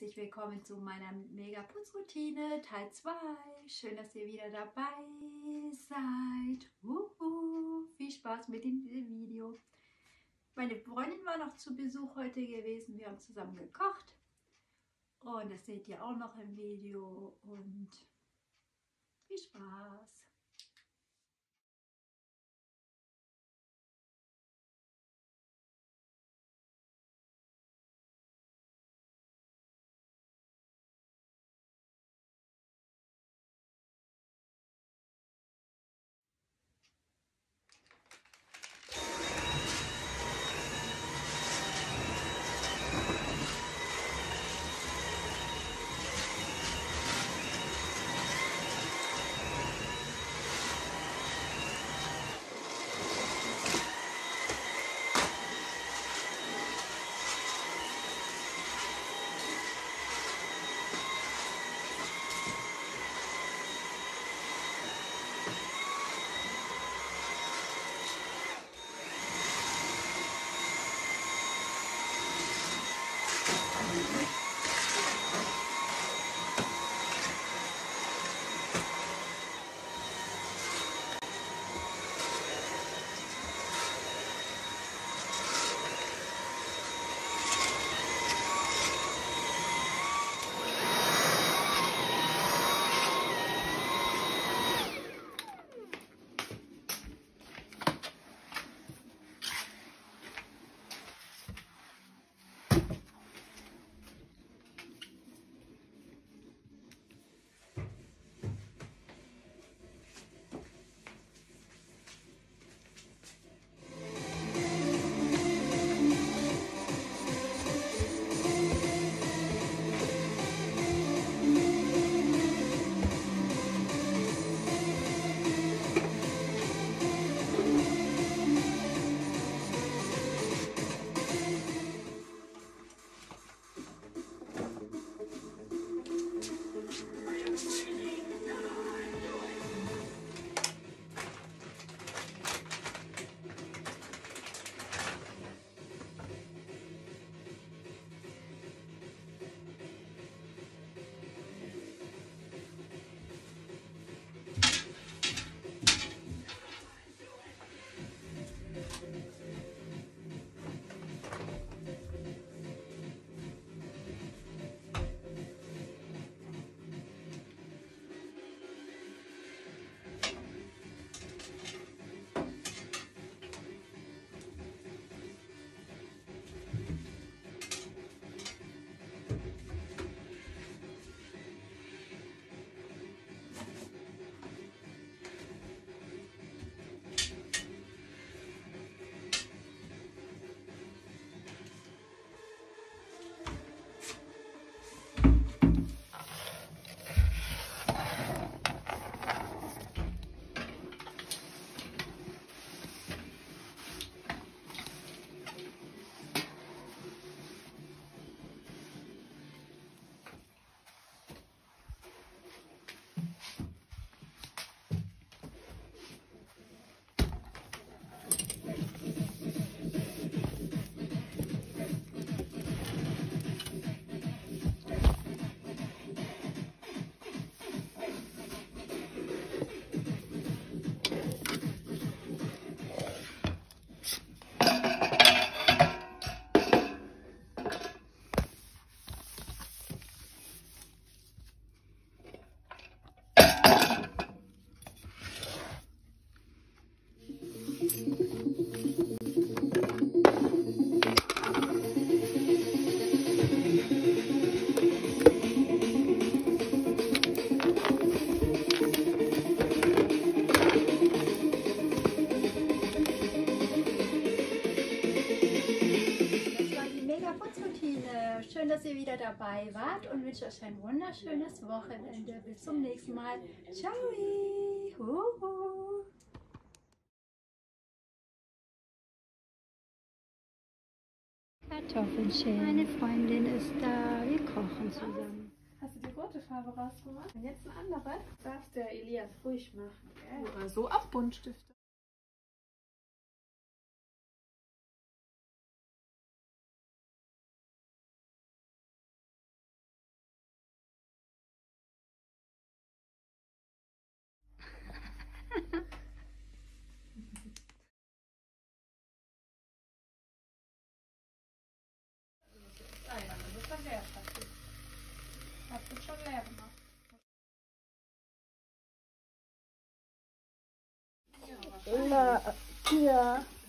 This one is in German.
herzlich willkommen zu meiner Mega-Putzroutine Teil 2. Schön, dass ihr wieder dabei seid. Uhu, viel Spaß mit dem Video. Meine Freundin war noch zu Besuch heute gewesen. Wir haben zusammen gekocht. Und das seht ihr auch noch im Video. Und viel Spaß. Dabei wart und wünsche euch ein wunderschönes Wochenende. Bis zum nächsten Mal. Ciao! Huhu. Kartoffelchen. Meine Freundin ist da. Wir kochen zusammen. Hast du die rote Farbe rausgemacht? Und jetzt eine andere? Darf der Elias ruhig machen. Oder so 那，呃，这。